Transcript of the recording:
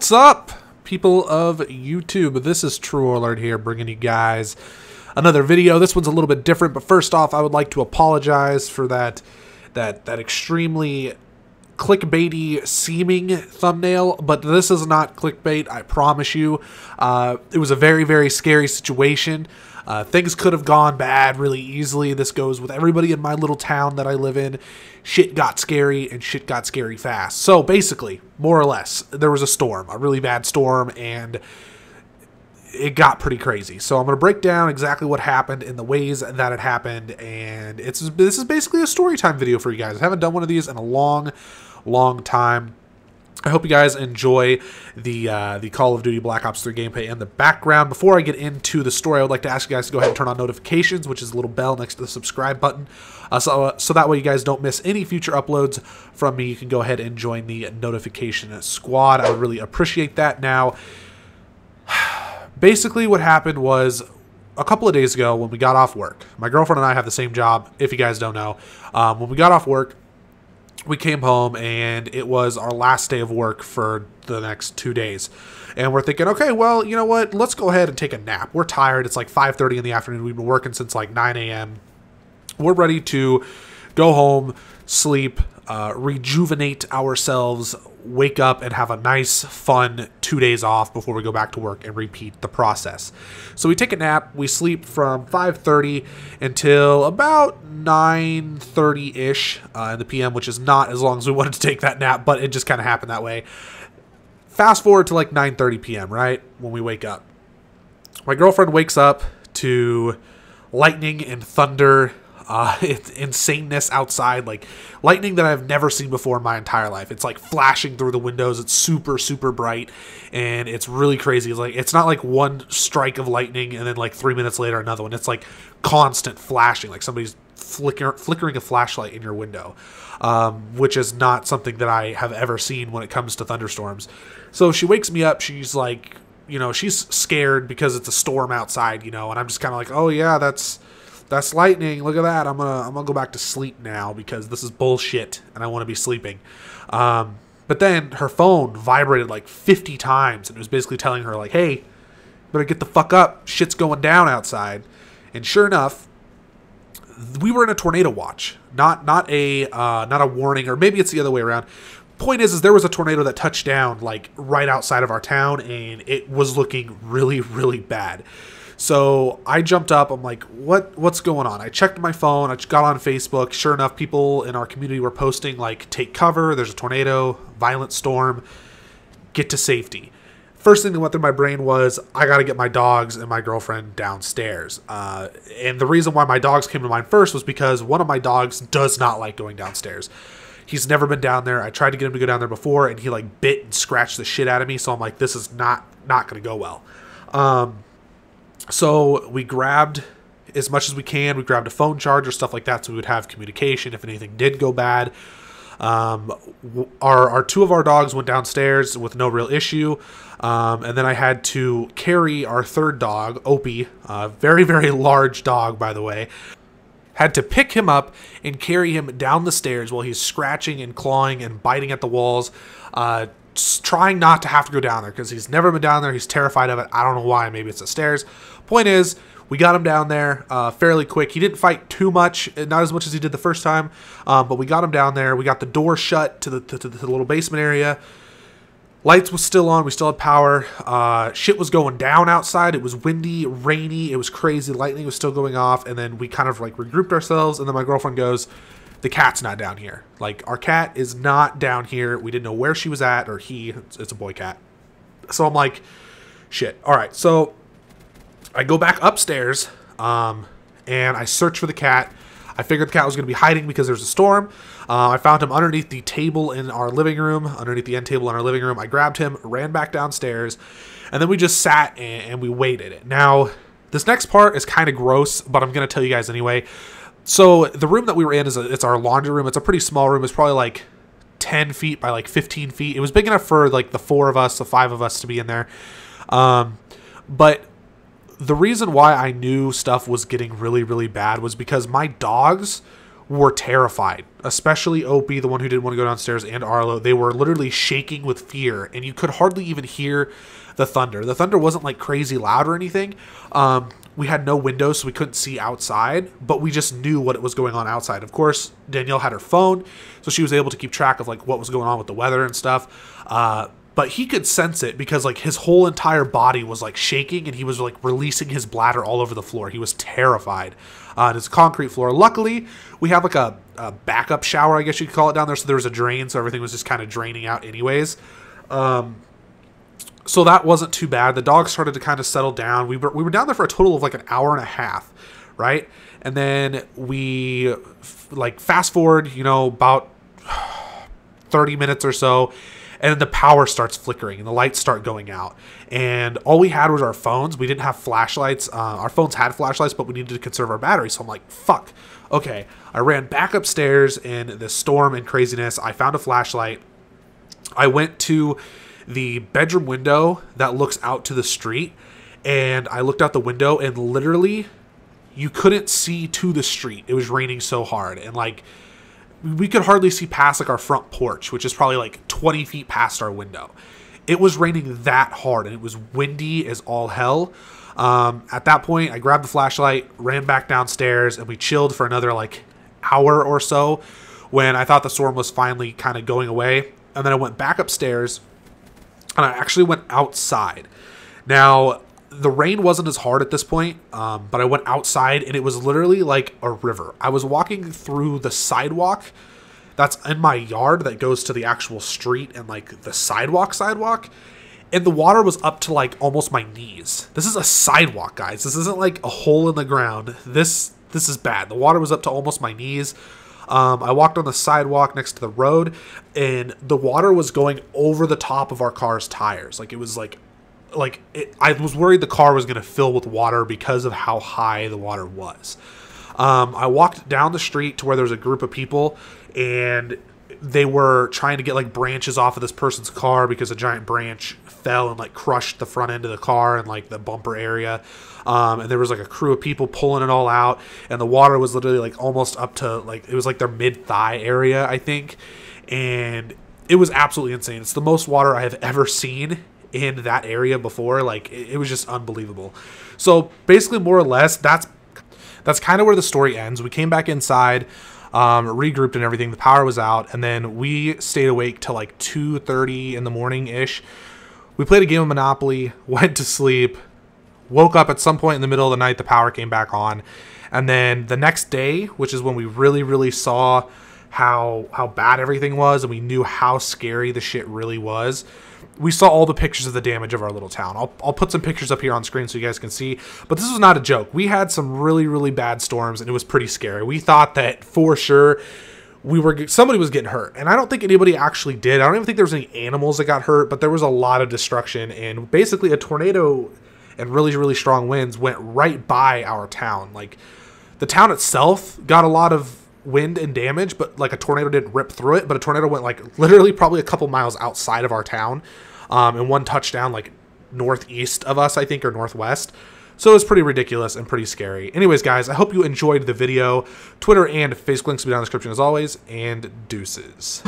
What's up, people of YouTube? This is TruWarlord here, bringing you guys another video. This one's a little bit different, but first off, I would like to apologize for that that that extremely clickbaity seeming thumbnail, but this is not clickbait, I promise you. Uh, it was a very, very scary situation. Uh, things could have gone bad really easily. This goes with everybody in my little town that I live in. Shit got scary and shit got scary fast. So basically, more or less, there was a storm, a really bad storm, and it got pretty crazy. So I'm going to break down exactly what happened in the ways that it happened, and it's this is basically a story time video for you guys. I haven't done one of these in a long, long time. I hope you guys enjoy the uh, the Call of Duty Black Ops 3 gameplay in the background. Before I get into the story, I would like to ask you guys to go ahead and turn on notifications, which is a little bell next to the subscribe button, uh, so uh, so that way you guys don't miss any future uploads from me. You can go ahead and join the notification squad. I would really appreciate that. Now, basically, what happened was a couple of days ago when we got off work. My girlfriend and I have the same job. If you guys don't know, um, when we got off work we came home and it was our last day of work for the next two days. And we're thinking okay well you know what? Let's go ahead and take a nap. We're tired. It's like 5.30 in the afternoon. We've been working since like 9 a.m we're ready to go home sleep uh, rejuvenate ourselves wake up and have a nice fun two days off before we go back to work and repeat the process. So we take a nap we sleep from 5.30 until about 9.30ish uh, in the pm which is not as long as we wanted to take that nap but it just kind of happened that way. Fast forward to like 9.30 p.m right when we wake up. My girlfriend wakes up to lightning and thunder uh, it's insaneness outside, like lightning that I've never seen before in my entire life. It's like flashing through the windows. It's super, super bright, and it's really crazy. It's like it's not like one strike of lightning and then like three minutes later another one. It's like constant flashing, like somebody's flicker, flickering a flashlight in your window, um, which is not something that I have ever seen when it comes to thunderstorms. So she wakes me up. She's like, you know, she's scared because it's a storm outside, you know, and I'm just kind of like, oh yeah, that's that's lightning. Look at that. I'm gonna I'm gonna go back to sleep now because this is bullshit and I want to be sleeping. Um, but then her phone vibrated like 50 times and it was basically telling her like, hey, better get the fuck up. Shit's going down outside. And sure enough, we were in a tornado watch, not not a uh, not a warning, or maybe it's the other way around. Point is, is there was a tornado that touched down like right outside of our town, and it was looking really really bad. So I jumped up. I'm like, what what's going on? I checked my phone. I got on Facebook. Sure enough, people in our community were posting like, take cover. There's a tornado, violent storm. Get to safety. First thing that went through my brain was I got to get my dogs and my girlfriend downstairs. Uh, and the reason why my dogs came to mind first was because one of my dogs does not like going downstairs. He's never been down there. I tried to get him to go down there before, and he like bit and scratched the shit out of me. So I'm like, this is not not going to go well. Um, so we grabbed as much as we can. We grabbed a phone charger, stuff like that, so we would have communication if anything did go bad. Um, our, our two of our dogs went downstairs with no real issue. Um, and then I had to carry our third dog, Opie, a very, very large dog, by the way. Had to pick him up and carry him down the stairs while he's scratching and clawing and biting at the walls, uh, trying not to have to go down there because he's never been down there. He's terrified of it. I don't know why. Maybe it's the stairs. Point is, we got him down there uh, fairly quick. He didn't fight too much, not as much as he did the first time, um, but we got him down there. We got the door shut to the, to, to the little basement area. Lights was still on. We still had power. Uh, shit was going down outside. It was windy, rainy. It was crazy. Lightning was still going off. And then we kind of like regrouped ourselves. And then my girlfriend goes, the cat's not down here. Like our cat is not down here. We didn't know where she was at or he. It's, it's a boy cat. So I'm like, shit. All right. So I go back upstairs um, and I search for the cat. I figured the cat was going to be hiding because there's a storm. Uh, I found him underneath the table in our living room, underneath the end table in our living room. I grabbed him, ran back downstairs, and then we just sat and, and we waited. Now, this next part is kind of gross, but I'm going to tell you guys anyway. So the room that we were in is a, it's our laundry room. It's a pretty small room. It's probably like 10 feet by like 15 feet. It was big enough for like the four of us, the five of us to be in there. Um, but the reason why I knew stuff was getting really, really bad was because my dogs were terrified, especially Opie, the one who didn't want to go downstairs, and Arlo. They were literally shaking with fear, and you could hardly even hear the thunder. The thunder wasn't like crazy loud or anything. Um, we had no windows, so we couldn't see outside, but we just knew what it was going on outside. Of course, Danielle had her phone, so she was able to keep track of like what was going on with the weather and stuff. Uh, but he could sense it because like his whole entire body was like shaking and he was like releasing his bladder all over the floor. He was terrified. Uh, it's concrete floor. Luckily, we have like a, a, backup shower, I guess you could call it down there. So there was a drain, so everything was just kind of draining out, anyways. Um, so that wasn't too bad. The dog started to kind of settle down. We were we were down there for a total of like an hour and a half, right? And then we like fast forward, you know, about 30 minutes or so and the power starts flickering and the lights start going out. And all we had was our phones. We didn't have flashlights. Uh, our phones had flashlights but we needed to conserve our battery so i'm like fuck. Okay. I ran back upstairs in the storm and craziness. I found a flashlight. I went to the bedroom window that looks out to the street and i looked out the window and literally you couldn't see to the street it was raining so hard and like we could hardly see past like our front porch, which is probably like 20 feet past our window. It was raining that hard and it was windy as all hell. Um, at that point, I grabbed the flashlight, ran back downstairs, and we chilled for another like hour or so when I thought the storm was finally kind of going away. And then I went back upstairs and I actually went outside. Now, the rain wasn't as hard at this point, um, but I went outside and it was literally like a river. I was walking through the sidewalk that's in my yard that goes to the actual street and like the sidewalk sidewalk and the water was up to like almost my knees. This is a sidewalk, guys. This isn't like a hole in the ground. This this is bad. The water was up to almost my knees. Um, I walked on the sidewalk next to the road, and the water was going over the top of our car's tires. Like it was like like it, I was worried the car was going to fill with water because of how high the water was. Um, I walked down the street to where there was a group of people, and they were trying to get like branches off of this person's car because a giant branch fell and like crushed the front end of the car and like the bumper area. Um, and there was like a crew of people pulling it all out, and the water was literally like almost up to like it was like their mid thigh area, I think, and it was absolutely insane. It's the most water I have ever seen in that area before. Like it, it was just unbelievable. So basically, more or less, that's that's kind of where the story ends. We came back inside, um, regrouped and everything. The power was out, and then we stayed awake till like two thirty in the morning ish. We played a game of Monopoly, went to sleep, woke up at some point in the middle of the night. The power came back on, and then the next day, which is when we really really saw how how bad everything was, and we knew how scary the shit really was we saw all the pictures of the damage of our little town. I'll, I'll put some pictures up here on screen so you guys can see. But this was not a joke. We had some really, really bad storms, and it was pretty scary. We thought that for sure we were somebody was getting hurt and i don't think anybody actually did i don't even think there was any animals that got hurt but there was a lot of destruction and basically a tornado and really really strong winds went right by our town like the town itself got a lot of wind and damage, but like a tornado didn't rip through it. But a tornado went like literally probably a couple miles outside of our town, um, and one touchdown like northeast of us, I think, or northwest. So it was pretty ridiculous and pretty scary. Anyways, guys, I hope you enjoyed the video. Twitter and Facebook links will be down in the description as always, and deuces.